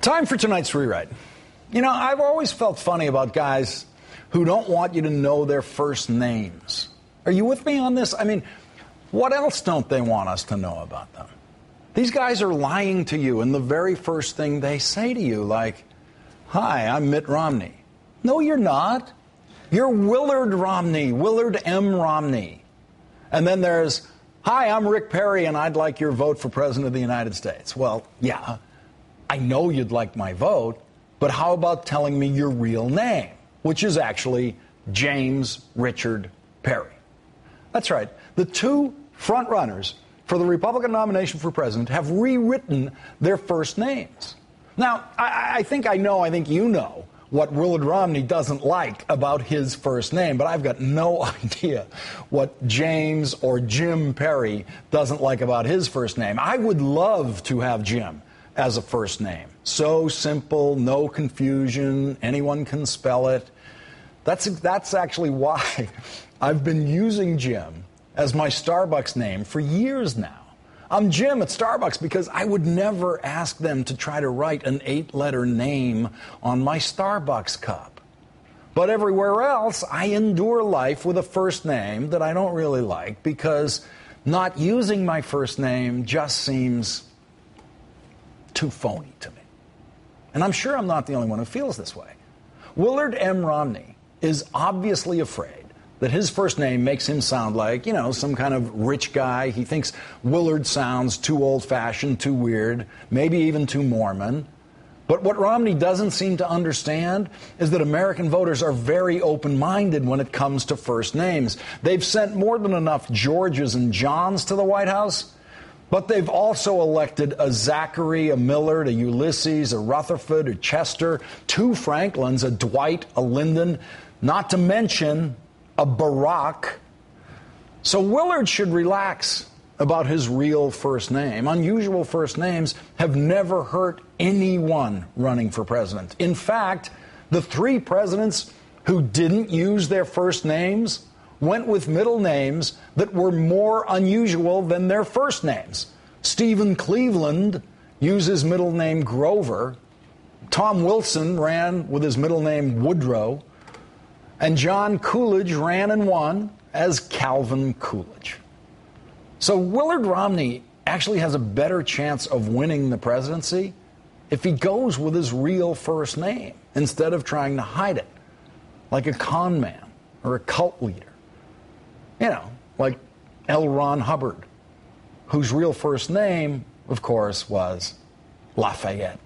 Time for tonight's rewrite. You know, I've always felt funny about guys who don't want you to know their first names. Are you with me on this? I mean, what else don't they want us to know about them? These guys are lying to you, and the very first thing they say to you, like, Hi, I'm Mitt Romney. No, you're not. You're Willard Romney, Willard M. Romney. And then there's, Hi, I'm Rick Perry, and I'd like your vote for President of the United States. Well, yeah, I know you'd like my vote, but how about telling me your real name, which is actually James Richard Perry? That's right. The two frontrunners for the Republican nomination for president have rewritten their first names. Now, I, I, think I know, I think you know what Willard Romney doesn't like about his first name, but I've got no idea what James or Jim Perry doesn't like about his first name. I would love to have Jim as a first name. So simple, no confusion, anyone can spell it. That's, that's actually why I've been using Jim as my Starbucks name for years now. I'm Jim at Starbucks because I would never ask them to try to write an eight letter name on my Starbucks cup. But everywhere else, I endure life with a first name that I don't really like because not using my first name just seems too phony to me. And I'm sure I'm not the only one who feels this way. Willard M. Romney is obviously afraid that his first name makes him sound like, you know, some kind of rich guy. He thinks Willard sounds too old fashioned, too weird, maybe even too Mormon. But what Romney doesn't seem to understand is that American voters are very open minded when it comes to first names. They've sent more than enough Georges and Johns to the White House, but they've also elected a Zachary, a Millard, a Ulysses, a Rutherford, a Chester, two Franklins, a Dwight, a Lyndon, not to mention a Barack. So Willard should relax about his real first name. Unusual first names have never hurt anyone running for president. In fact, the three presidents who didn't use their first names went with middle names that were more unusual than their first names. Stephen Cleveland used his middle name Grover. Tom Wilson ran with his middle name Woodrow. And John Coolidge ran and won as Calvin Coolidge. So Willard Romney actually has a better chance of winning the presidency if he goes with his real first name instead of trying to hide it like a con man or a cult leader. You know, like L. Ron Hubbard, whose real first name, of course, was Lafayette.